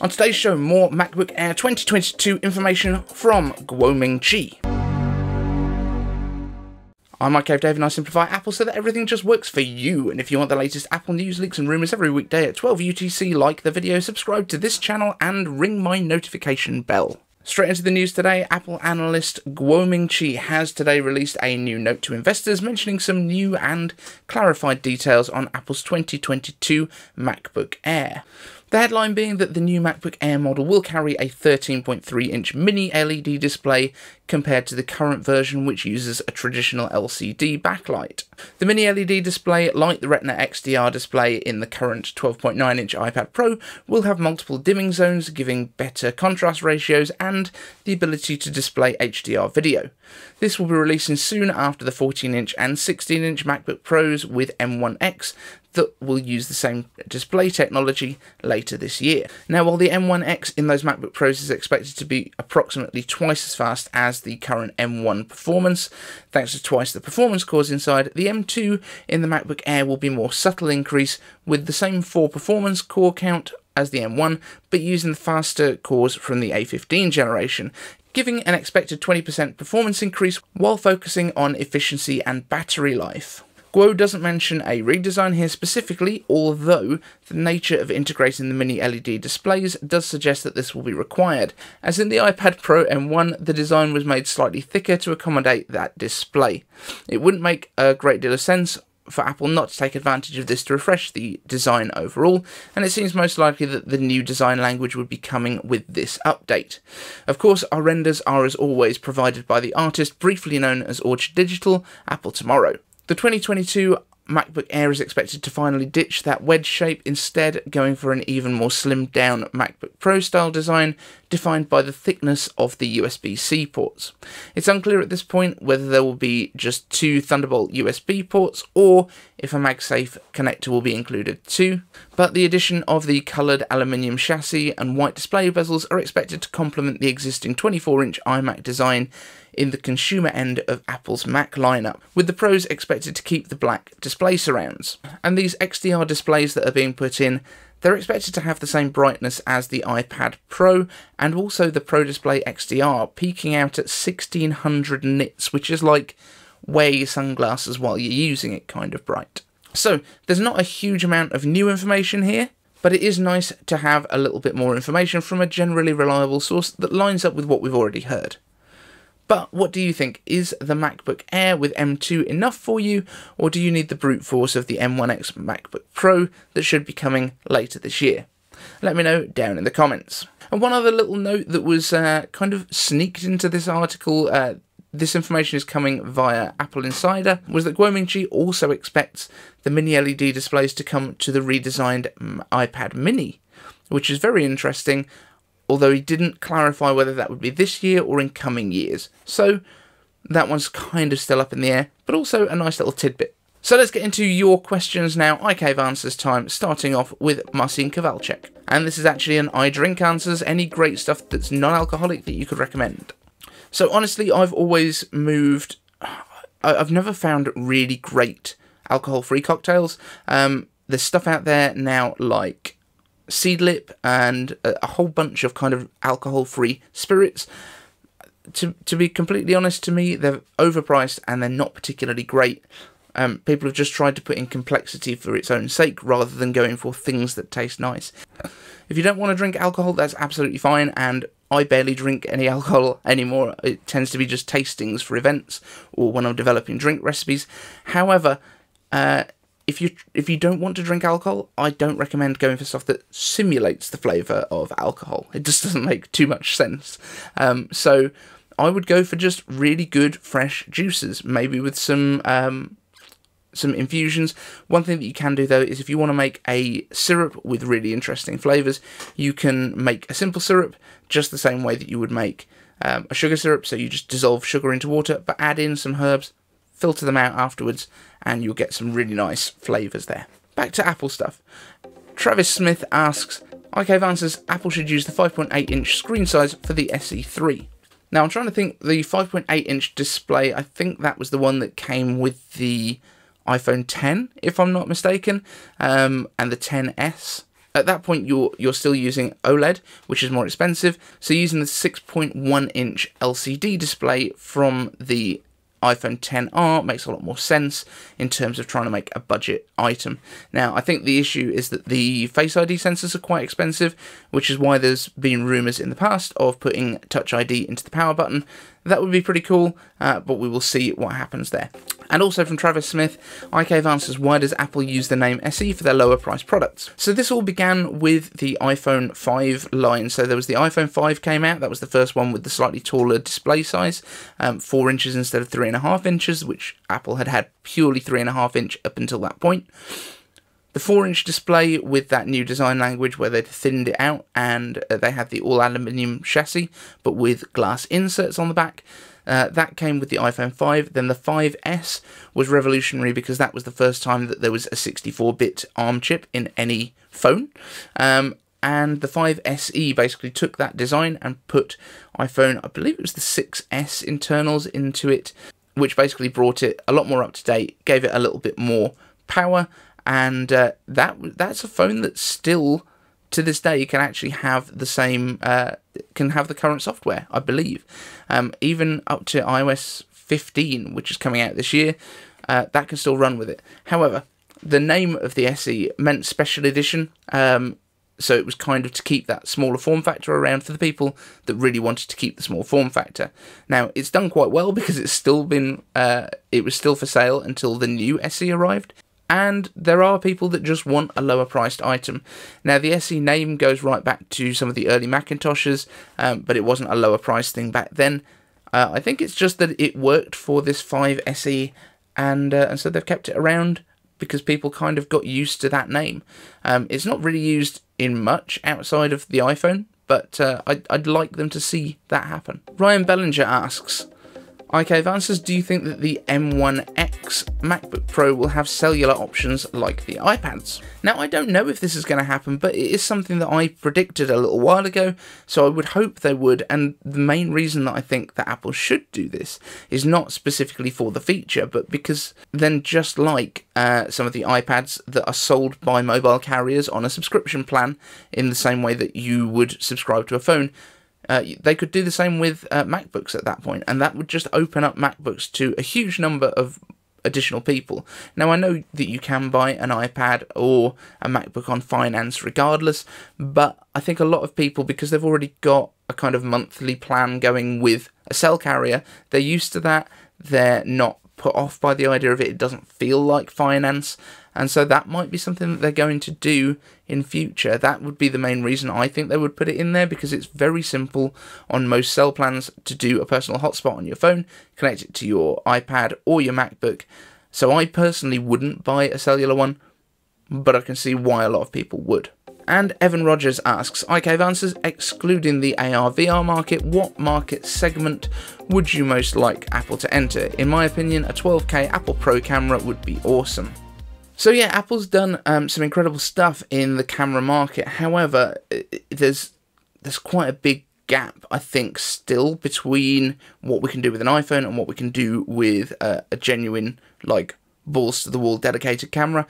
On today's show, more MacBook Air 2022 information from Kuo Ming Chi. I'm Mike Cave Dave and I simplify Apple so that everything just works for you. And if you want the latest Apple news, leaks and rumours every weekday at 12 UTC, like the video, subscribe to this channel and ring my notification bell. Straight into the news today, Apple analyst Kuo Ming Chi has today released a new note to investors mentioning some new and clarified details on Apple's 2022 MacBook Air. The headline being that the new MacBook Air model will carry a 13.3 inch mini LED display compared to the current version which uses a traditional LCD backlight. The mini LED display, like the Retina XDR display in the current 12.9 inch iPad Pro, will have multiple dimming zones giving better contrast ratios and the ability to display HDR video. This will be releasing soon after the 14 inch and 16 inch MacBook Pros with M1X that will use the same display technology later this year. Now, while the M1X in those MacBook Pros is expected to be approximately twice as fast as the current M1 performance, thanks to twice the performance cores inside, the M2 in the MacBook Air will be more subtle increase with the same 4 performance core count as the M1, but using the faster cores from the A15 generation, giving an expected 20% performance increase while focusing on efficiency and battery life. Kuo doesn't mention a redesign here specifically, although the nature of integrating the mini LED displays does suggest that this will be required. As in the iPad Pro M1, the design was made slightly thicker to accommodate that display. It wouldn't make a great deal of sense for Apple not to take advantage of this to refresh the design overall, and it seems most likely that the new design language would be coming with this update. Of course, our renders are as always provided by the artist briefly known as Orchard Digital, Apple Tomorrow. The 2022 MacBook Air is expected to finally ditch that wedge shape, instead going for an even more slimmed down MacBook Pro style design, defined by the thickness of the USB-C ports. It's unclear at this point whether there will be just two Thunderbolt USB ports or if a MagSafe connector will be included too, but the addition of the coloured aluminium chassis and white display bezels are expected to complement the existing 24-inch iMac design in the consumer end of Apple's Mac lineup, with the Pros expected to keep the black display surrounds. And these XDR displays that are being put in, they're expected to have the same brightness as the iPad Pro and also the Pro Display XDR, peaking out at 1600 nits, which is like wear your sunglasses while you're using it kind of bright. So, there's not a huge amount of new information here, but it is nice to have a little bit more information from a generally reliable source that lines up with what we've already heard. But what do you think? Is the MacBook Air with M2 enough for you, or do you need the brute force of the M1X MacBook Pro that should be coming later this year? Let me know down in the comments. And one other little note that was uh, kind of sneaked into this article, uh, this information is coming via Apple Insider, was that Kuo Ming Chi also expects the mini LED displays to come to the redesigned mm, iPad mini, which is very interesting although he didn't clarify whether that would be this year or in coming years. So that one's kind of still up in the air, but also a nice little tidbit. So let's get into your questions now. iCave Answers time, starting off with Marcin Kowalczyk. And this is actually an I Drink Answers, any great stuff that's non-alcoholic that you could recommend. So honestly, I've always moved... I've never found really great alcohol-free cocktails. Um, there's stuff out there now like Seedlip and a, whole bunch of kind of alcohol-free spirits. To to be completely honest, to me they're overpriced and they're not particularly great. Um, people have just tried to put in complexity for its own sake rather than going for things that taste nice. If you don't want to drink alcohol, that's absolutely fine, and I barely drink any alcohol anymore. It tends to be just tastings for events or when I'm developing drink recipes. However, uh, if you if you don't want to drink alcohol, I don't recommend going for stuff that simulates the flavour of alcohol. It just doesn't make too much sense. Um, so I would go for just really good fresh juices, maybe with some um, some infusions. One thing that you can do though is if you want to make a syrup with really interesting flavours, you can make a simple syrup just the same way that you would make um, a sugar syrup. So you just dissolve sugar into water, but add in some herbs, filter them out afterwards, and you'll get some really nice flavours there. Back to Apple stuff. Travis Smith asks, iCave answers Apple should use the 5.8 inch screen size for the SE3. Now I'm trying to think the 5.8 inch display, I think that was the one that came with the iPhone 10, if I'm not mistaken, um, and the 10s. At that point, you're you're still using OLED, which is more expensive. So using the 6.1 inch LCD display from the iPhone 10R makes a lot more sense in terms of trying to make a budget item. Now, I think the issue is that the Face ID sensors are quite expensive, which is why there's been rumours in the past of putting Touch ID into the power button. That would be pretty cool, uh, but we will see what happens there. And also from Travis Smith, iCave answers why does Apple use the name SE for their lower priced products? So this all began with the iPhone 5 line. So there was the iPhone 5 came out, that was the first one with the slightly taller display size, um, 4 inches instead of 3.5 inches, which Apple had had purely 3.5 inch up until that point. The 4 inch display with that new design language where they'd thinned it out and uh, they had the all aluminium chassis but with glass inserts on the back. Uh, that came with the iPhone 5. Then the 5S was revolutionary because that was the first time that there was a 64 bit ARM chip in any phone. Um, and the 5SE basically took that design and put iPhone, I believe it was the 6S internals into it, which basically brought it a lot more up to date, gave it a little bit more power, and uh, that that's a phone that's still to this day can actually have the same uh, can have the current software i believe. Um, even up to ios 15 which is coming out this year uh, that can still run with it. However the name of the se meant special edition um, so it was kind of to keep that smaller form factor around for the people that really wanted to keep the small form factor. Now it's done quite well because it's still been uh, it was still for sale until the new SE arrived and there are people that just want a lower priced item. Now, the SE name goes right back to some of the early Macintoshes, um, but it wasn't a lower price thing back then. Uh, I think it's just that it worked for this 5 SE, and, uh, and so they've kept it around because people kind of got used to that name. Um, it's not really used in much outside of the iPhone, but uh, I'd, I'd like them to see that happen. Ryan Bellinger asks, iCave answers, do you think that the M1X MacBook Pro will have cellular options like the iPads? Now, I don't know if this is going to happen, but it is something that I predicted a little while ago, so I would hope they would, and the main reason that I think that Apple should do this is not specifically for the feature, but because then just like uh, some of the iPads that are sold by mobile carriers on a subscription plan, in the same way that you would subscribe to a phone, uh, they could do the same with uh, MacBooks at that point, and that would just open up MacBooks to a huge number of additional people. Now, I know that you can buy an iPad or a MacBook on finance regardless, but I think a lot of people, because they've already got a kind of monthly plan going with a cell carrier, they're used to that. They're not put off by the idea of it. It doesn't feel like finance. And so that might be something that they're going to do in future. That would be the main reason I think they would put it in there because it's very simple on most cell plans to do a personal hotspot on your phone, connect it to your iPad or your MacBook. So I personally wouldn't buy a cellular one, but I can see why a lot of people would. And Evan Rogers asks, iCave answers, excluding the AR VR market, what market segment would you most like Apple to enter? In my opinion, a 12K Apple Pro camera would be awesome. So yeah, Apple's done um, some incredible stuff in the camera market. However, there's there's quite a big gap, I think, still between what we can do with an iPhone and what we can do with a, a genuine, like, balls to the wall dedicated camera.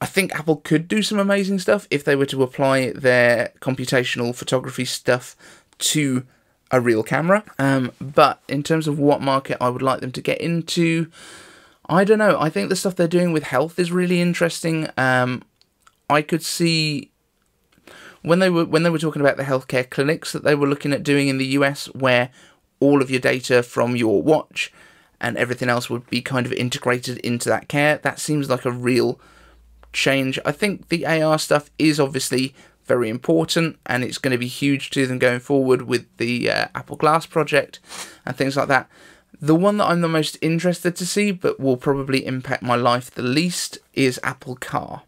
I think Apple could do some amazing stuff if they were to apply their computational photography stuff to a real camera. Um, but in terms of what market I would like them to get into, I don't know. I think the stuff they're doing with health is really interesting. Um, I could see when they were when they were talking about the healthcare clinics that they were looking at doing in the US, where all of your data from your watch and everything else would be kind of integrated into that care. That seems like a real change. I think the AR stuff is obviously very important and it's going to be huge to them going forward with the uh, Apple Glass project and things like that. The one that I'm the most interested to see, but will probably impact my life the least, is Apple Car.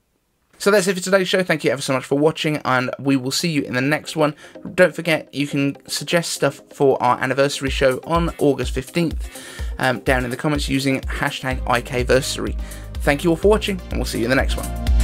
So that's it for today's show. Thank you ever so much for watching, and we will see you in the next one. Don't forget, you can suggest stuff for our anniversary show on August 15th um, down in the comments using hashtag IKversary. Thank you all for watching, and we'll see you in the next one.